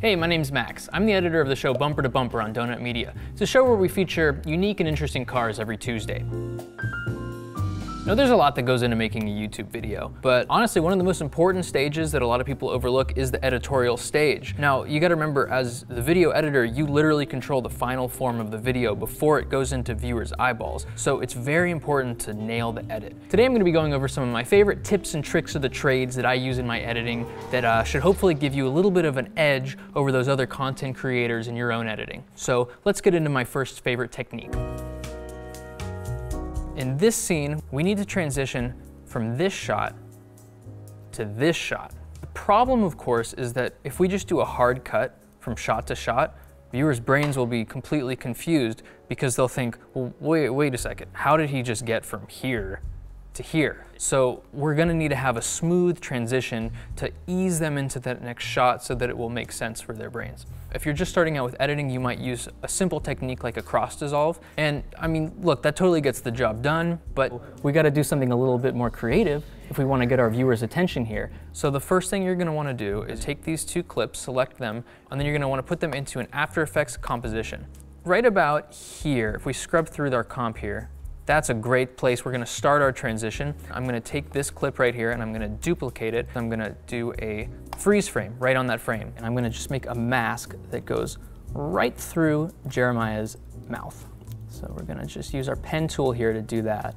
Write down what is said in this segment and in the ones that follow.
Hey, my name's Max. I'm the editor of the show Bumper to Bumper on Donut Media. It's a show where we feature unique and interesting cars every Tuesday. Now there's a lot that goes into making a YouTube video, but honestly one of the most important stages that a lot of people overlook is the editorial stage. Now you gotta remember as the video editor, you literally control the final form of the video before it goes into viewers' eyeballs. So it's very important to nail the edit. Today I'm gonna be going over some of my favorite tips and tricks of the trades that I use in my editing that uh, should hopefully give you a little bit of an edge over those other content creators in your own editing. So let's get into my first favorite technique. In this scene, we need to transition from this shot to this shot. The problem, of course, is that if we just do a hard cut from shot to shot, viewers' brains will be completely confused because they'll think, well, wait, wait a second, how did he just get from here to here. So we're gonna need to have a smooth transition to ease them into that next shot so that it will make sense for their brains. If you're just starting out with editing, you might use a simple technique like a cross dissolve. And I mean, look, that totally gets the job done, but we gotta do something a little bit more creative if we wanna get our viewers' attention here. So the first thing you're gonna wanna do is take these two clips, select them, and then you're gonna wanna put them into an After Effects composition. Right about here, if we scrub through our comp here, that's a great place. We're gonna start our transition. I'm gonna take this clip right here and I'm gonna duplicate it. I'm gonna do a freeze frame right on that frame. And I'm gonna just make a mask that goes right through Jeremiah's mouth. So we're gonna just use our pen tool here to do that.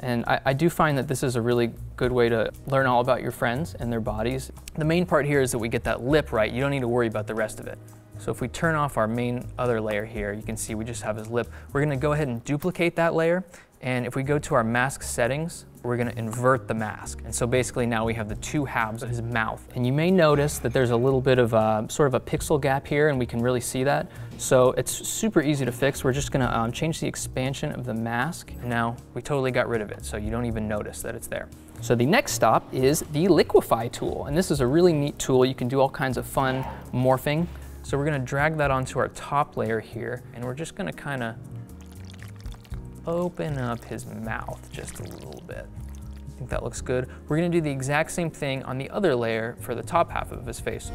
And I, I, do find that this is a really good way to learn all about your friends and their bodies. The main part here is that we get that lip right. You don't need to worry about the rest of it. So if we turn off our main other layer here, you can see we just have his lip. We're gonna go ahead and duplicate that layer. And if we go to our mask settings, we're gonna invert the mask. And so basically now we have the two halves of his mouth. And you may notice that there's a little bit of a, sort of a pixel gap here and we can really see that. So it's super easy to fix. We're just gonna um, change the expansion of the mask. Now we totally got rid of it. So you don't even notice that it's there. So the next stop is the Liquify tool. And this is a really neat tool. You can do all kinds of fun morphing so we're gonna drag that onto our top layer here, and we're just gonna kinda open up his mouth just a little bit. I think that looks good. We're gonna do the exact same thing on the other layer for the top half of his face.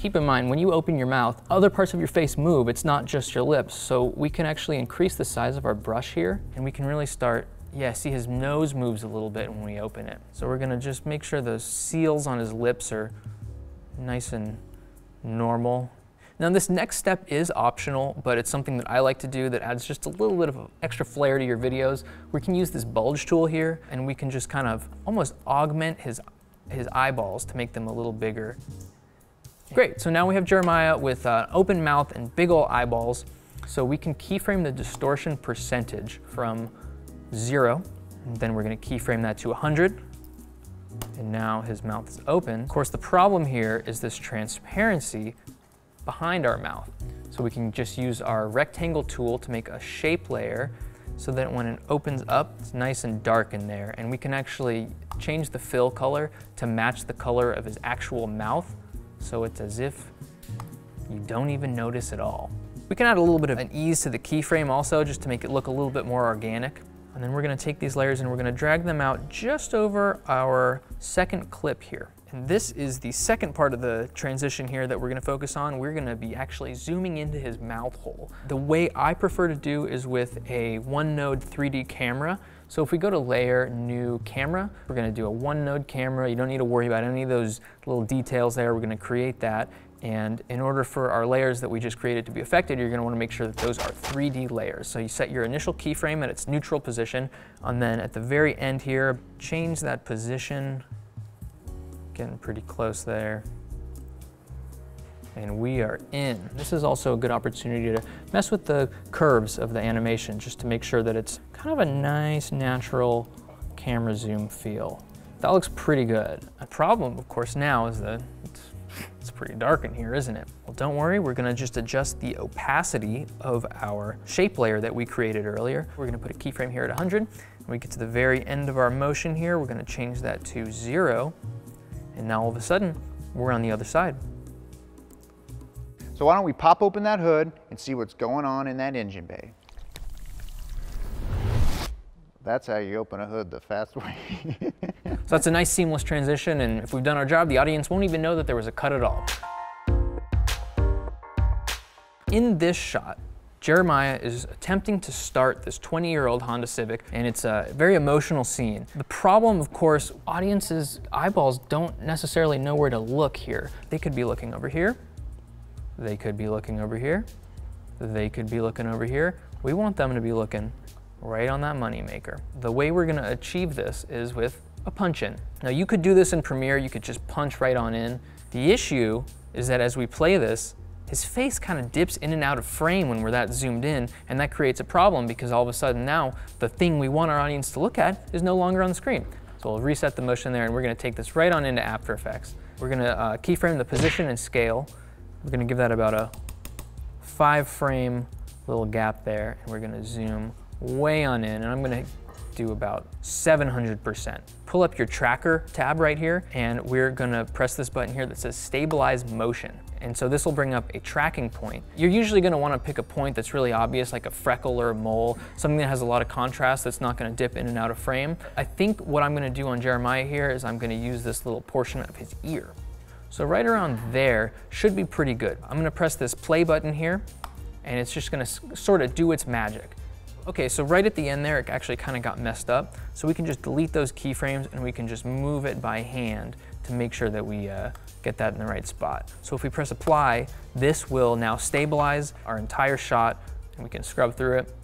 keep in mind, when you open your mouth, other parts of your face move, it's not just your lips. So we can actually increase the size of our brush here, and we can really start yeah, see his nose moves a little bit when we open it. So we're gonna just make sure those seals on his lips are nice and normal. Now this next step is optional, but it's something that I like to do that adds just a little bit of extra flair to your videos. We can use this bulge tool here and we can just kind of almost augment his, his eyeballs to make them a little bigger. Great, so now we have Jeremiah with uh, open mouth and big ol' eyeballs. So we can keyframe the distortion percentage from zero, and then we're gonna keyframe that to 100, and now his mouth is open. Of course, the problem here is this transparency behind our mouth. So we can just use our rectangle tool to make a shape layer so that when it opens up, it's nice and dark in there. And we can actually change the fill color to match the color of his actual mouth. So it's as if you don't even notice at all. We can add a little bit of an ease to the keyframe also, just to make it look a little bit more organic. And then we're gonna take these layers and we're gonna drag them out just over our second clip here. And this is the second part of the transition here that we're gonna focus on. We're gonna be actually zooming into his mouth hole. The way I prefer to do is with a one node 3D camera. So if we go to layer, new camera, we're gonna do a one node camera. You don't need to worry about any of those little details there. We're gonna create that. And in order for our layers that we just created to be affected, you're gonna wanna make sure that those are 3D layers. So you set your initial keyframe at its neutral position, and then at the very end here, change that position. Getting pretty close there. And we are in. This is also a good opportunity to mess with the curves of the animation, just to make sure that it's kind of a nice, natural camera zoom feel. That looks pretty good. The problem, of course, now is that it's pretty dark in here, isn't it? Well, don't worry, we're gonna just adjust the opacity of our shape layer that we created earlier. We're gonna put a keyframe here at 100. When we get to the very end of our motion here, we're gonna change that to zero. And now all of a sudden, we're on the other side. So why don't we pop open that hood and see what's going on in that engine bay. That's how you open a hood the fast way. so that's a nice seamless transition, and if we've done our job, the audience won't even know that there was a cut at all. in this shot, Jeremiah is attempting to start this 20 year old Honda Civic, and it's a very emotional scene. The problem, of course, audiences' eyeballs don't necessarily know where to look here. They could be looking over here, they could be looking over here, they could be looking over here. We want them to be looking right on that moneymaker. The way we're gonna achieve this is with a punch in. Now you could do this in Premiere, you could just punch right on in. The issue is that as we play this, his face kind of dips in and out of frame when we're that zoomed in, and that creates a problem because all of a sudden now the thing we want our audience to look at is no longer on the screen. So we'll reset the motion there and we're gonna take this right on into After Effects. We're gonna uh, keyframe the position and scale. We're gonna give that about a five frame little gap there, and we're gonna zoom way on in, and I'm gonna do about 700%. Pull up your tracker tab right here, and we're gonna press this button here that says stabilize motion. And so this will bring up a tracking point. You're usually gonna wanna pick a point that's really obvious, like a freckle or a mole, something that has a lot of contrast that's not gonna dip in and out of frame. I think what I'm gonna do on Jeremiah here is I'm gonna use this little portion of his ear. So right around there should be pretty good. I'm gonna press this play button here, and it's just gonna sort of do its magic. Okay, so right at the end there, it actually kind of got messed up. So we can just delete those keyframes and we can just move it by hand to make sure that we uh, get that in the right spot. So if we press apply, this will now stabilize our entire shot and we can scrub through it.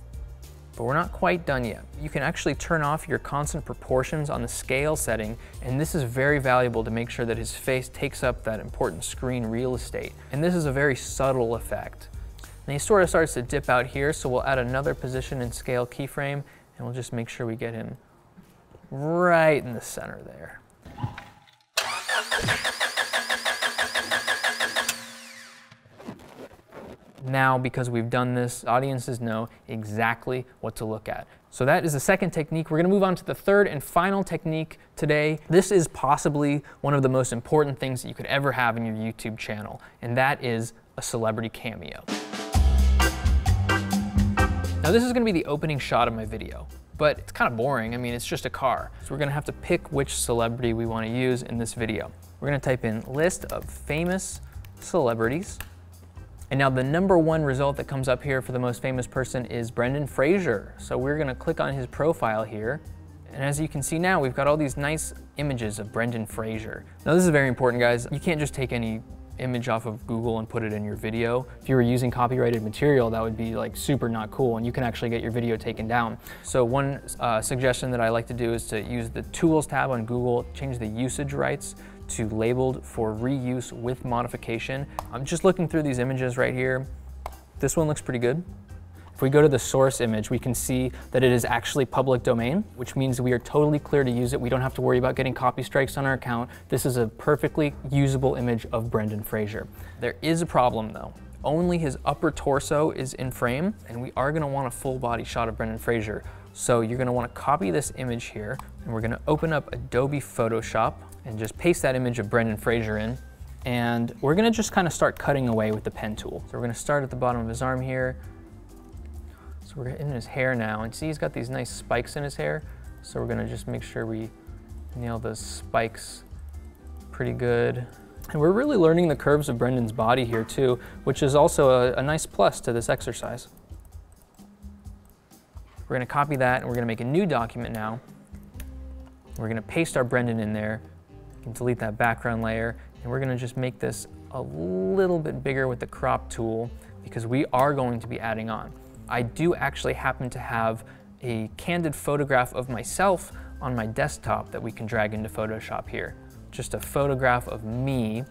But we're not quite done yet. You can actually turn off your constant proportions on the scale setting, and this is very valuable to make sure that his face takes up that important screen real estate. And this is a very subtle effect. And he sort of starts to dip out here, so we'll add another position and scale keyframe, and we'll just make sure we get him right in the center there. Now, because we've done this, audiences know exactly what to look at. So that is the second technique. We're gonna move on to the third and final technique today. This is possibly one of the most important things that you could ever have in your YouTube channel, and that is a celebrity cameo. Now this is gonna be the opening shot of my video, but it's kind of boring. I mean, it's just a car. So we're gonna have to pick which celebrity we wanna use in this video. We're gonna type in list of famous celebrities. And now the number one result that comes up here for the most famous person is Brendan Fraser. So we're gonna click on his profile here. And as you can see now, we've got all these nice images of Brendan Fraser. Now this is very important, guys. You can't just take any image off of Google and put it in your video. If you were using copyrighted material, that would be like super not cool and you can actually get your video taken down. So one uh, suggestion that I like to do is to use the Tools tab on Google, change the usage rights to labeled for reuse with modification. I'm just looking through these images right here. This one looks pretty good. If we go to the source image, we can see that it is actually public domain, which means we are totally clear to use it. We don't have to worry about getting copy strikes on our account. This is a perfectly usable image of Brendan Fraser. There is a problem though. Only his upper torso is in frame, and we are gonna want a full body shot of Brendan Fraser. So you're gonna wanna copy this image here, and we're gonna open up Adobe Photoshop and just paste that image of Brendan Fraser in. And we're gonna just kind of start cutting away with the pen tool. So we're gonna start at the bottom of his arm here, so we're in his hair now, and see he's got these nice spikes in his hair. So we're gonna just make sure we nail those spikes pretty good. And we're really learning the curves of Brendan's body here too, which is also a, a nice plus to this exercise. We're gonna copy that and we're gonna make a new document now. We're gonna paste our Brendan in there, and delete that background layer, and we're gonna just make this a little bit bigger with the crop tool because we are going to be adding on. I do actually happen to have a candid photograph of myself on my desktop that we can drag into Photoshop here. Just a photograph of me.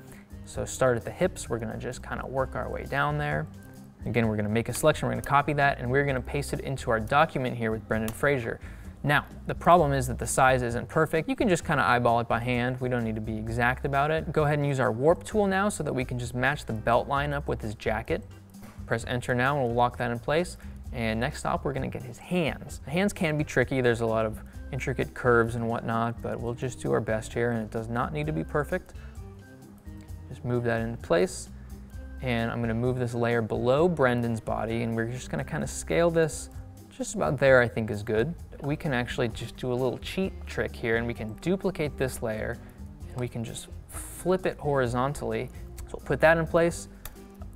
So start at the hips, we're gonna just kind of work our way down there. Again, we're gonna make a selection, we're gonna copy that, and we're gonna paste it into our document here with Brendan Fraser. Now, the problem is that the size isn't perfect. You can just kind of eyeball it by hand. We don't need to be exact about it. Go ahead and use our warp tool now so that we can just match the belt line up with his jacket. Press enter now and we'll lock that in place. And next up, we're gonna get his hands. Hands can be tricky. There's a lot of intricate curves and whatnot, but we'll just do our best here and it does not need to be perfect. Just move that into place. And I'm gonna move this layer below Brendan's body and we're just gonna kind of scale this just about there I think is good. We can actually just do a little cheat trick here and we can duplicate this layer and we can just flip it horizontally. So we'll put that in place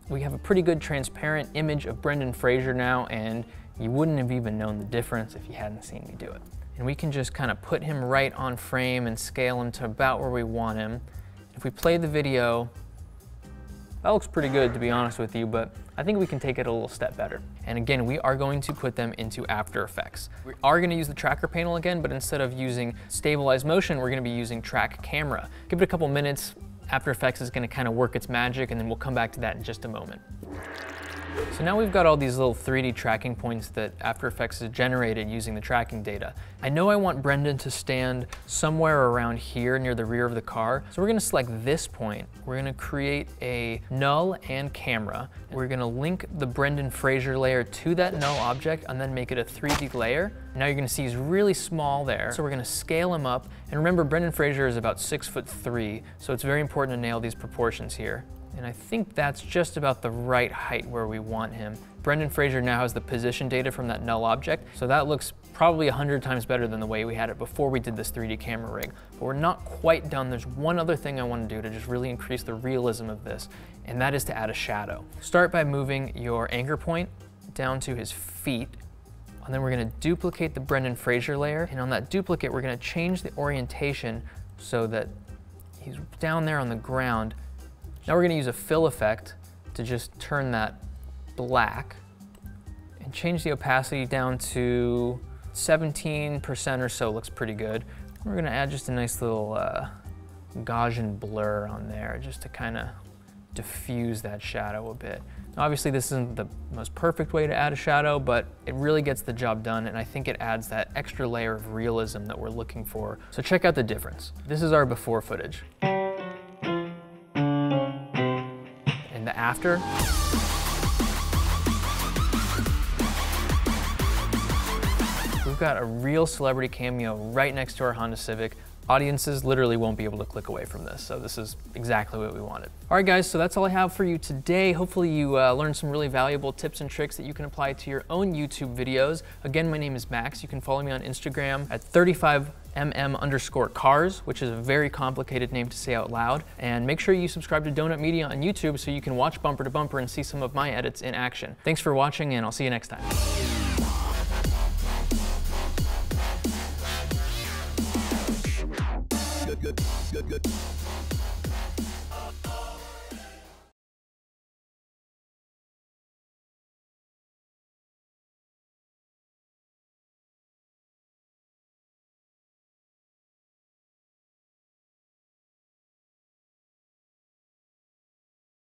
We have a pretty good transparent image of Brendan Fraser now, and you wouldn't have even known the difference if you hadn't seen me do it. And we can just kind of put him right on frame and scale him to about where we want him. If we play the video, that looks pretty good to be honest with you, but I think we can take it a little step better. And again, we are going to put them into After Effects. We are gonna use the tracker panel again, but instead of using stabilized motion, we're gonna be using track camera. Give it a couple minutes, After Effects is gonna kind of work its magic, and then we'll come back to that in just a moment. So now we've got all these little 3D tracking points that After Effects has generated using the tracking data. I know I want Brendan to stand somewhere around here near the rear of the car. So we're gonna select this point. We're gonna create a null and camera. We're gonna link the Brendan Fraser layer to that null object and then make it a 3D layer. Now you're gonna see he's really small there. So we're gonna scale him up. And remember, Brendan Fraser is about six foot three. So it's very important to nail these proportions here. And I think that's just about the right height where we want him. Brendan Fraser now has the position data from that null object, so that looks probably 100 times better than the way we had it before we did this 3D camera rig. But we're not quite done. There's one other thing I want to do to just really increase the realism of this, and that is to add a shadow. Start by moving your anchor point down to his feet, and then we're gonna duplicate the Brendan Fraser layer, and on that duplicate, we're gonna change the orientation so that he's down there on the ground, now we're gonna use a fill effect to just turn that black and change the opacity down to 17% or so, looks pretty good. We're gonna add just a nice little uh, Gaussian blur on there just to kind of diffuse that shadow a bit. Obviously this isn't the most perfect way to add a shadow, but it really gets the job done and I think it adds that extra layer of realism that we're looking for. So check out the difference. This is our before footage. After. We've got a real celebrity cameo right next to our Honda Civic. Audiences literally won't be able to click away from this, so this is exactly what we wanted. All right guys, so that's all I have for you today. Hopefully you uh, learned some really valuable tips and tricks that you can apply to your own YouTube videos. Again, my name is Max. You can follow me on Instagram at 35 mm underscore cars, which is a very complicated name to say out loud. And make sure you subscribe to Donut Media on YouTube so you can watch Bumper to Bumper and see some of my edits in action. Thanks for watching and I'll see you next time. good, good, good.